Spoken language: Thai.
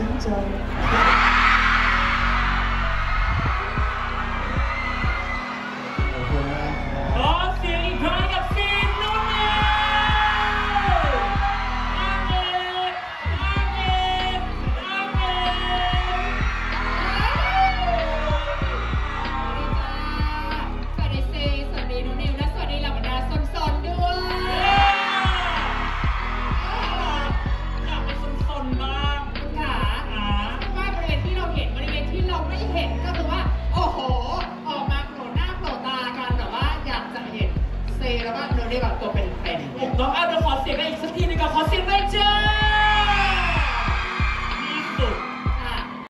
现在 แล้วก็เนอรี่แบบตัวเป็นๆถูกต้องอะเดี๋ยขอเสียงกันอีกสักทีหนึงก่อนขอเสียงแรงจ้า